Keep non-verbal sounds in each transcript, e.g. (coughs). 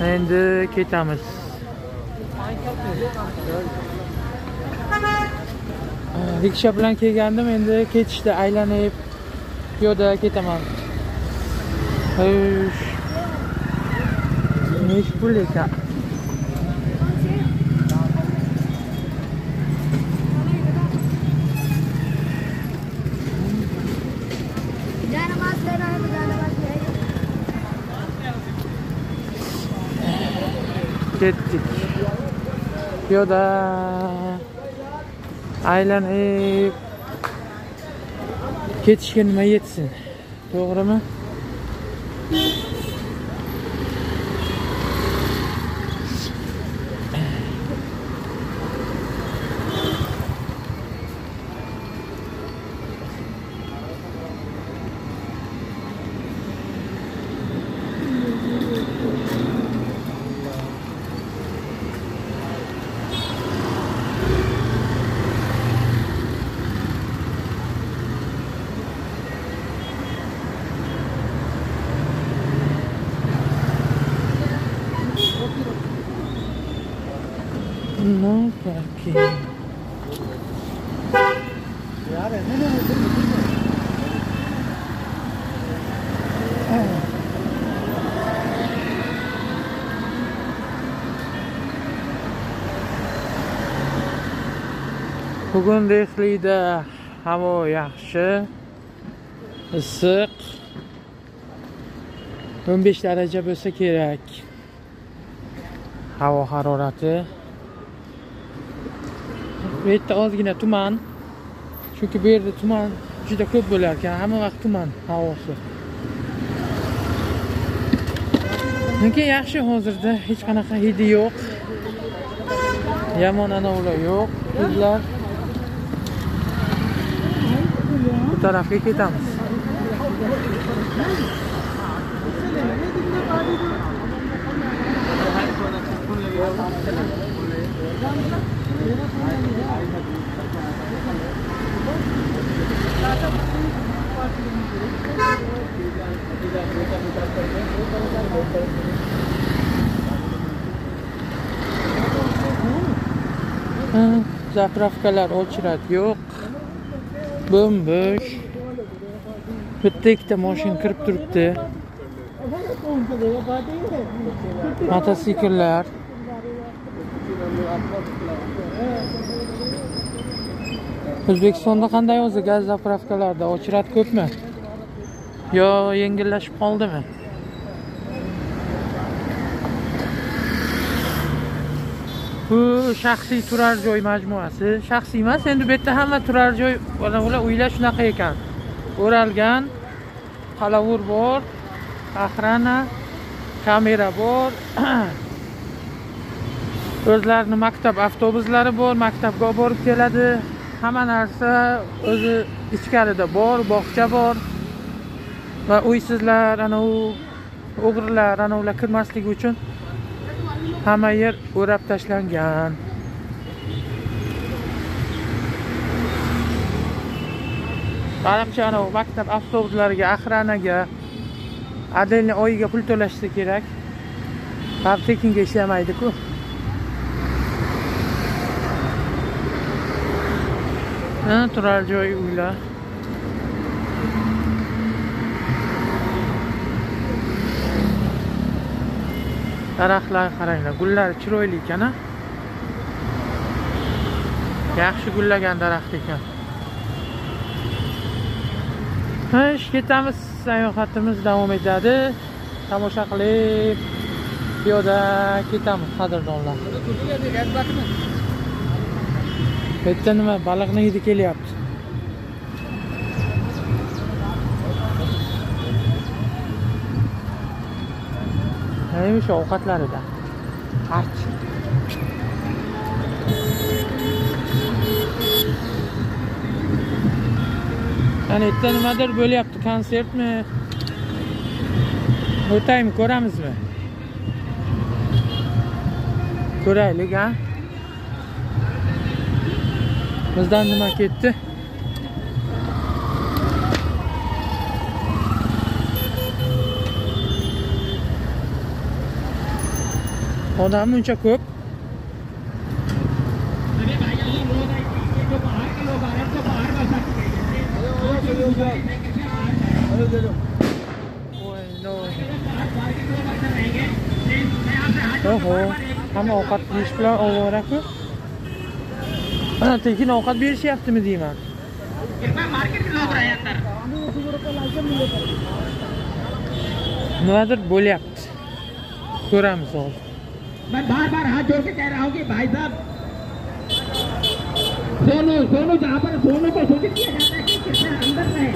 endi ketamiz. Riksha bilan kelgandim endi ketishda aylanib. Piyoda ketaman. Ush. nechi pul ekan ketdik piyoda aylanib ketishga nima yetsin. To'g'rimi no bugun Dehlida havo yaxshi issiq. 15 daraja bo'lsa kerak. Havo harorati. Bu yerda ozgina tuman. Chunki bu yerda tuman juda ko'p bo'lar ekan hamma vaqt tuman havosi. Lekin yaxshi hozirda hech qanaqa hidi yo'q yomon anovlar yo'q hidlar bu tarafga ketamiz Ha, zapravkalar ochiladi yo'q bo'm-bo'sh bitta ikkita mashina kirib turibdi mototsikllar o'zbekistonda qanday o'zi gaz zapravkalarda очередь ko'pmi? Yo yengillashib qoldimi? Bu shaxsiy turar joy majmuasi. Shaxsiy emas endi bu yerda hamma turar joy. Uylar shunaqa ekan. O'ralgan qalavur bor охрана kamera bor. (clears throat) O'zlarini maktab avtobuslari bor maktabga olib borib keladi. Hamma narsa o'zi ichkarida bor bog'cha bor. Va uysizlar anavi o'g'rilar anavilar kirmasligi uchun hamma yer o'rab tashlangan. Manimcha anavi maktab avtobuslariga охранаga отдельный oyiga pul to'lashsa kerak. Baribir tekinga ishlamaydiku. Turar joy uylar daraxtlarga qaranglar gullari chiroyli ekan a yaxshi gullagan daraxt ekan. Ha ish ketamiz sayohatimiz davom etadi. Tomosha qilib piyoda ketamiz qadrdonlar. Yerda nima baliqni hidi kelyapti nima o'sha ovqatlarida arch Hani yerda nimadir bo'lyapti konsertmi o'taymi ko'ramizmi ko'raylik a bizdan nima ketdi odam uncha ko'p Voy, no. oho hamma ovqat yeyish bilan ovora-ku ana tekin ovqat berishyaptimi deyman nimadir bo'lyapti ko'ramiz hozir मैं बार बार हाथ जोड़ के कह रहा हूँ कि भाई साहब सोनू सोनू जहाँ पर सोनू को सूचित किया जाता है कि कृष्ण अंदर रहे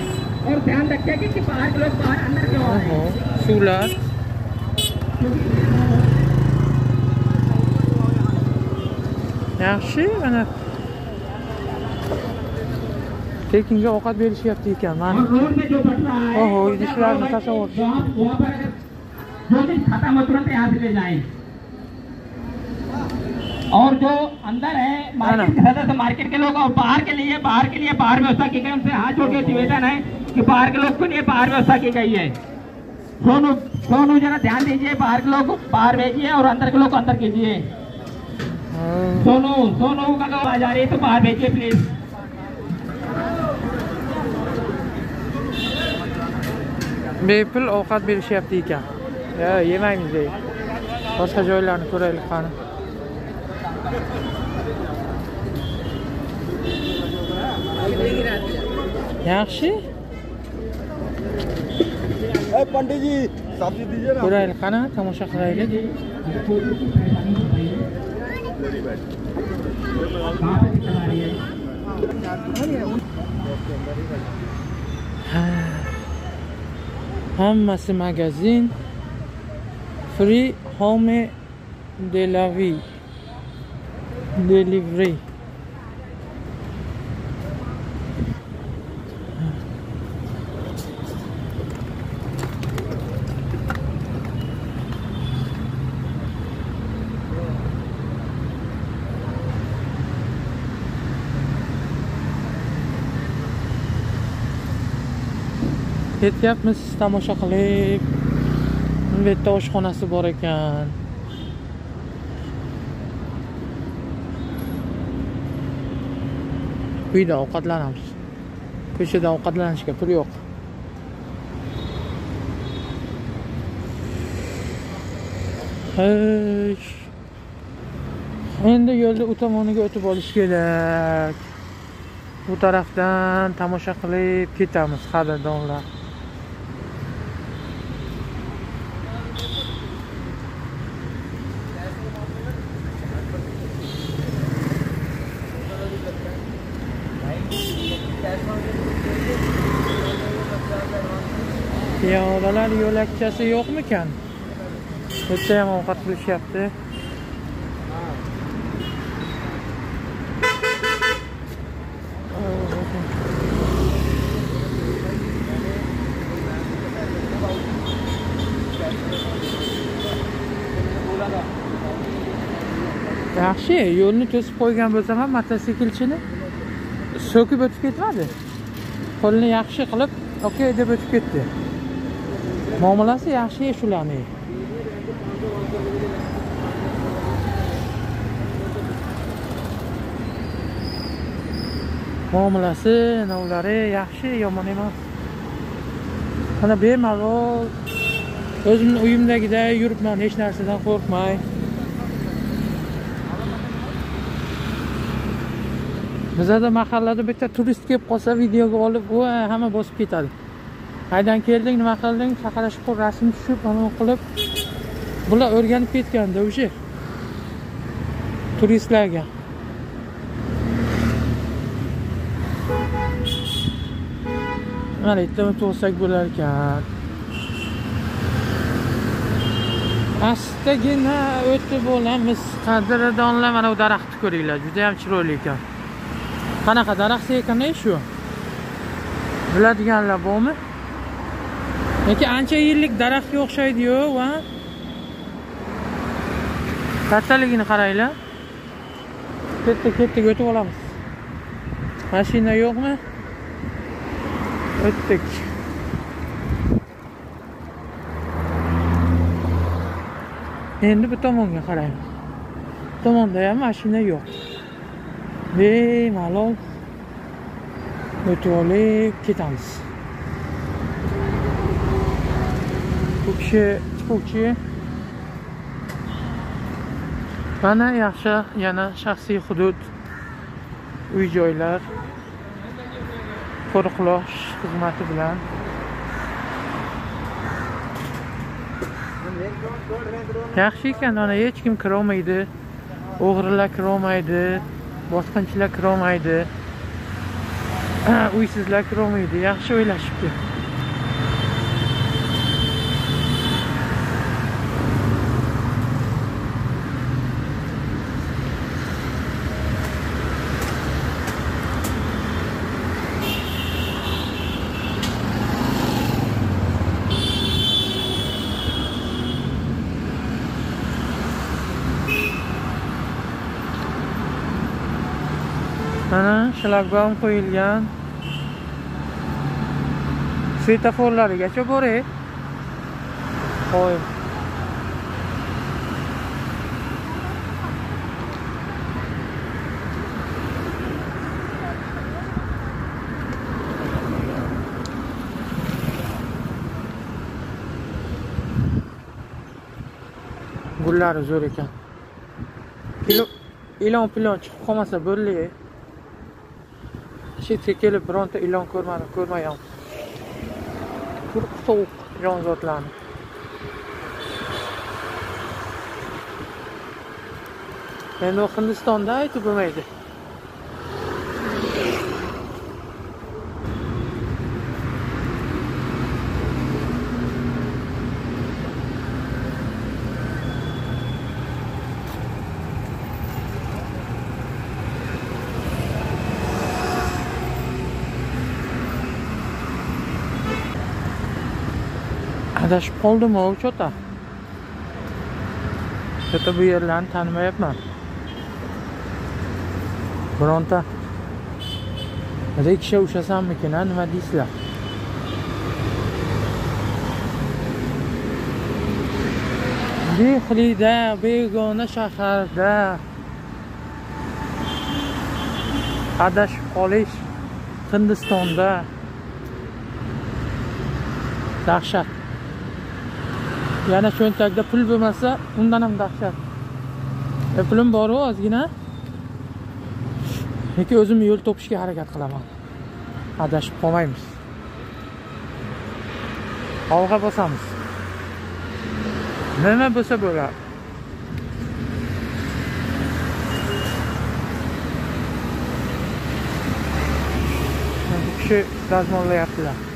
और ध्यान रखें कि, कि बाहर के लोग बाहर अंदर क्यों आ रहे हैं suvlar yaxshi mana tekinga ovqat berishyapti ekan mana जो अगर जो चीज़ खत्म हो तुरंत यहाँ से ले जाए और जो अंदर है मार्केट के सदस्य मार्केट के लोग और बाहर के लिए बाहर के लिए बाहर व्यवस्था की गई उनसे हाथ जोड़ के निवेदन है कि बाहर के लोग के लिए बाहर व्यवस्था की गई है सोनू सोनू जरा ध्यान दीजिए बाहर के लोग बाहर भेजिए और अंदर के लोग अंदर कीजिए सोनू सोनू का आवाज़ आ रही है तो बाहर भेजिए please bepul ovqat berishyapti ekan. Yo yemaymiz deydi boshqa joylarni ko'raylik qani. Yaxshi. Ko'raylik qani. Tomosha qilaylik. Ha. Hammasi magazin free home delivery ketyapmiz tomosha qilib bu yerda oshxonasi bor ekan. Uyda ovqatlanamiz. Ko'chada ovqatlanishga pul yo'q. Endi yo'lni u tomoniga o'tib olish kerak. Bu tarafdan tomosha qilib ketamiz qadrdonlar. Piyodalar yo'lakchasi yo'qmikan? Bu yerda ham ovqat qilishyapti yaxshi yo'lni to'sib qo'ygan bo'lsam ham mototsiklchini so'kib o'tib ketmadi. Qo'lni yaxshi qilib okey deb o'tib ketdi. Muomalasi yaxshi shularni muomalasi navlari yaxshi yomon emas. Mana bemalol o'zimni uyimdagiday yuribman hech narsadan qo'rqmay bizada mahallada bitta turist kelib qolsa videoga olib voy hamma bosib ketadi qaydan kelding nima qilding? Chaqirishib qo'yib rasm tushib anavi qilib bular o'rganib ketganda уже turistlarga. Mana yerda to'lsak bo'lar ekan. Astagina o'tib olamiz. Qadrdonlar mana bu daraxtni ko'ringlar. Juda yam chiroyli ekan. Qanaqa daraxt ekan shu? Biladiganlar bormi? Lekin ancha yillik daraxtga o'xshaydiyu va? Kattaligini qaranglar. Ketdik ketdik o'tib olamiz. Mashina yo'qmi? O'tdik. Endi bu tomonga qaraymiz bu tomonda ham mashina yo'q. Bemalol o'tib olib ketamiz. Kishi tikuvchi mana yaxshi yana shaxsiy hudud. Uy joylar. Qo'riqlash xizmati bilan. Yaxshi ekan mana hech kim kirolmaydi o'g'rilar kirolmaydi bosqinchilar kirolmaydi (clears throat) uysizlar kirolmaydi yaxshi o'ylashibdi. Mana shlagbaum qo'yilgan. Svetoforlarigacha boray hoy. Gullari zo'r ekan. Ilon pilon chiqib qolmasa bo'ldi chetga kelib bironta ilon ko'rmadim ko'rmayapman quruq sovuq jonzotlarni endi u hindistonda aytib bo'lmaydi adashib qoldimi u chota. Chota bu yerlarni tanimayapman. Bironta. Reksha ushlasammikin a nima deysizlar? Behlida begona shaharda. Adashib qolish hindistonda. Dahshat. Yana cho'ntakda pul bo'lmasa undan ham dahshat. E, pulim boru ozgina? Lekin o'zim yo'l topishga harakat qilaman. Adashib qolmaymiz. Olg'a bosamiz. Nima bo'lsa bo'ladi. Bu kishi dazmollayaptilar.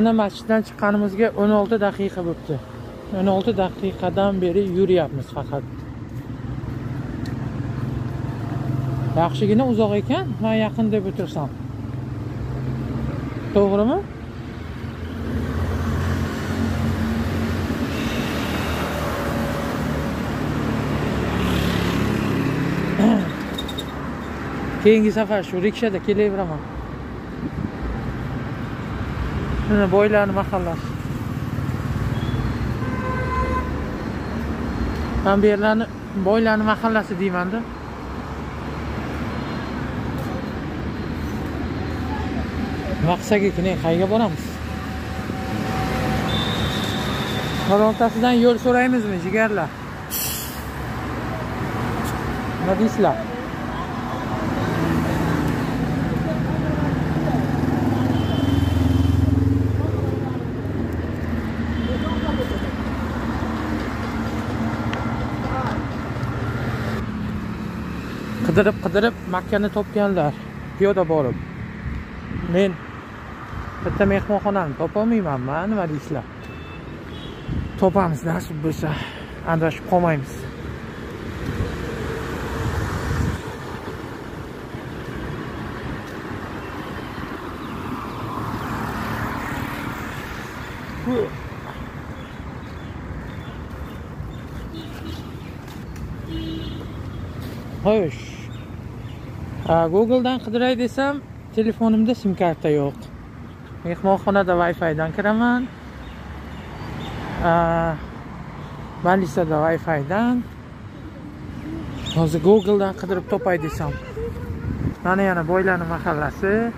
Yaqinda masjiddan chiqqanimizga 16 daqiqa bo'libdi. 16 daqiqadan beri yuryapmiz faqat. Yaxshigina uzoq ekan man yaqin deb o'tirsam. To'g'rimi? (coughs) Keyingi safar shu rikshada kelaveraman boylarni mahallasi man bu yerlarni boylarni mahallasi deymanda maqsadga keling qayerga boramiz. Birontasidan yo'l so'raymizmi jigarlar? Nima deysizlar? Qidirib qidirib makkani topganlar. Piyoda borib. Men bitta mehmonxonani topolmaymanmi nima deysizlar topamiz nasib bo'lsa adashib qolmaymiz. Hoş. Googledan qidiray desam telefonimda sim karta yo'q. Mehmonxonada wi dan kiraman. Ah, balisada wi dan hozir googledan qidirib topay desam. Mana yana boylarni mahallasi.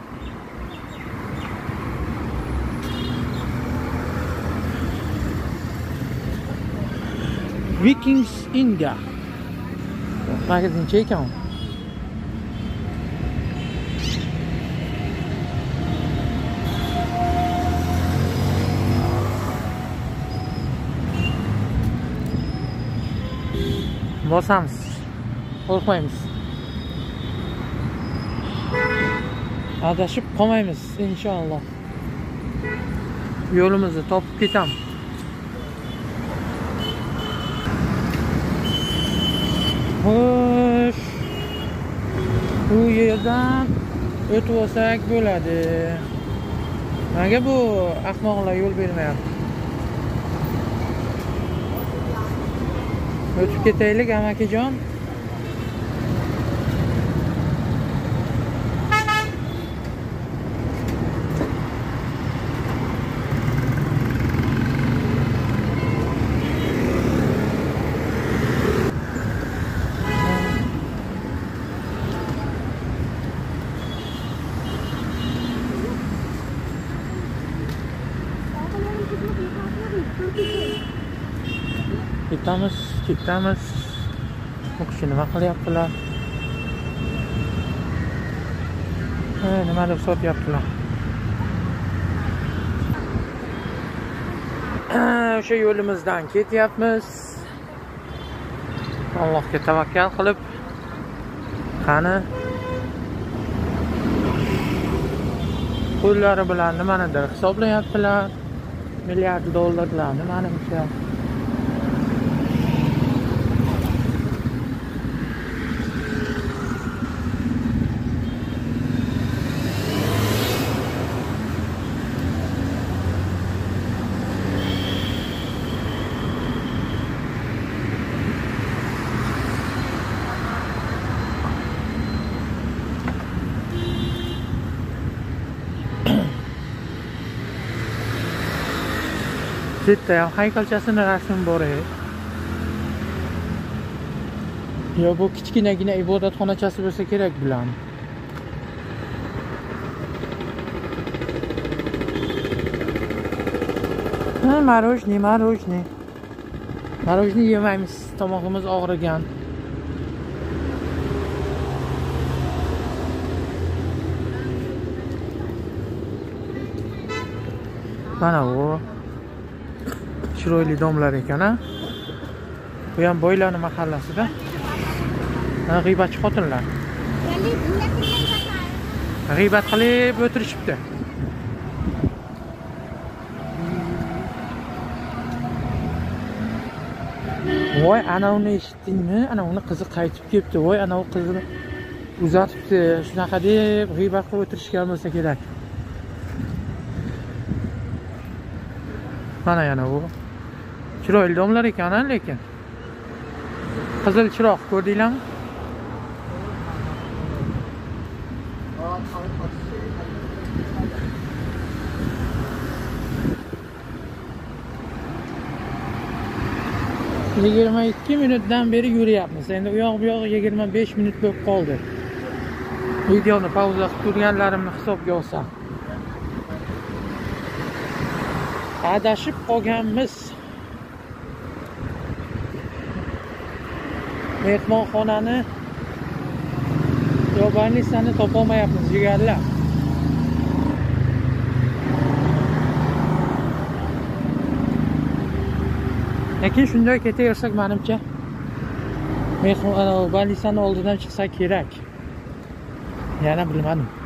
Vikings india. Magazincha ekan? Bosamiz. Qo'rqmaymiz. Adashib qolmaymiz inshaalloh. Yo'limizni topib ketamiz. Xo'sh. Bu yerdan o'tib olsak bo'ladi. Nega bu ahmoqlar yo'l bermayapti? O'tib ketaylik amakijon ketamiz ketamiz. U kishi nima qilyaptilar? Ha, nimadir sotyaptilar? (clears throat) O'sha yo'limizdan ketyapmiz. Allohga tavakkal qilib qani? Qo'llari bilan nimanidir hisoblayaptilar. Milliard dollarlar nimani o'sha yerda ham haykalchasini rasmi bor ey yo bu kichkinagina ibodatxonachasi bo'lsa kerak bularni ha мороженое мороженое yemaymiz tomog'imiz og'rigan mana u chiroyli domlar ekan a? Bu ham boylarni mahallasida. G'iybatchi xotinlar. G'iybat qilib o'tirishibdi. Voy anavini eshitdingmi? Anavini qizi qaytib kelibdi. Voy anavi qizini uzatibdi. Shunaqa deb g'iybat qilib o'tirishgan bo'lsa kerak. Mana yana bu chiroyli domlar ekan a lekin. Qizil chiroq ko'rdinglarmi? Yigirma ikki minutdan beri yuryapmiz. Endi u yoq bu yoq yigirma besh minut bo'lib qoldi. Videoni pauza qilib turganlarimni hisobga olsam. Adashib qolganmiz. Mehmonxonani yo больницani topolmayapmiz jigarlar. Lekin shunday ketaversak manimcha mehmon anavi oldidan chiqsak kerak. Yana bilmadim.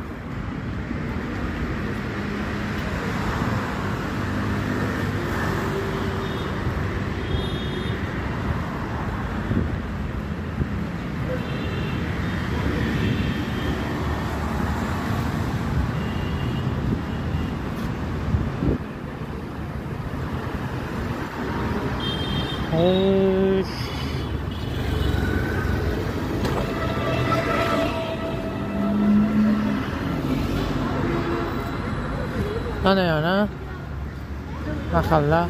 嗯到哪儿呢那好了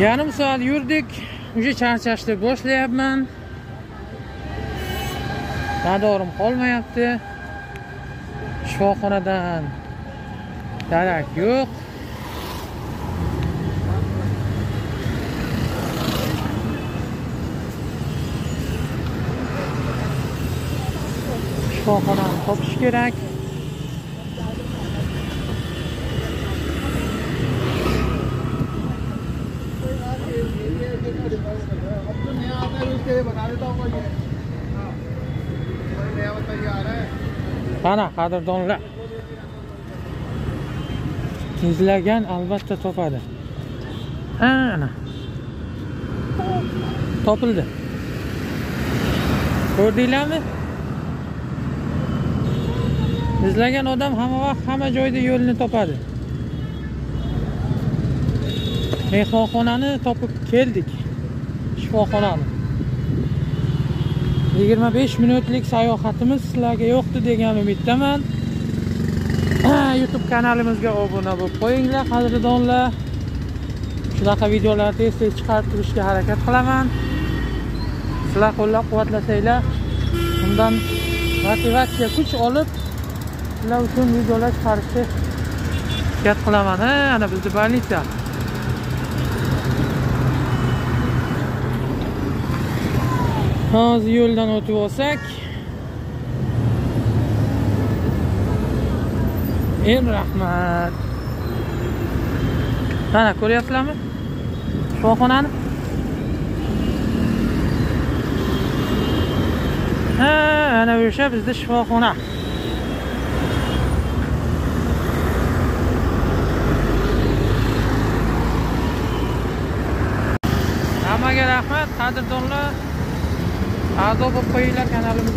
Yarım soat yurdik. Uje charchashni boshlayapman. Nadorim qolmayapti. Shifoxonadan darak yo'q. Shifoxonani topish kerak. Qani qadrdonlar. Izlagan albatta topadi. Ha, ana. Topildi. Ko'rdinglarmi? Izlagan odam hamma vaqt hamma joyda yo'lni topadi. Mehmonxonani topib keldik. Shifoxonani. 25 minutlik sayohatimiz sizlarga yo'qdi degan umiddaman. (clears throat) YouTube kanalimizga obuna bo'lib qo'yinglar, qadrdonlar. Shunaqa videolarni tez tez chiqarib turishga harakat qilaman. Sizlar qo'llab-quvvatlasanglar, undan motivatsiya kuch olib, sizlar uchun videolar chiqarishga harakat qilaman. Ana bizni больница. Hozir yo'ldan o'tib olsak. En rahmat. Mana ko'ryapsizlarmi? Shifoxonani? Ha, ana o'sha bizda shifoxona. Hammaga rahmat, qadrdonlar. आज पैला कैनाल में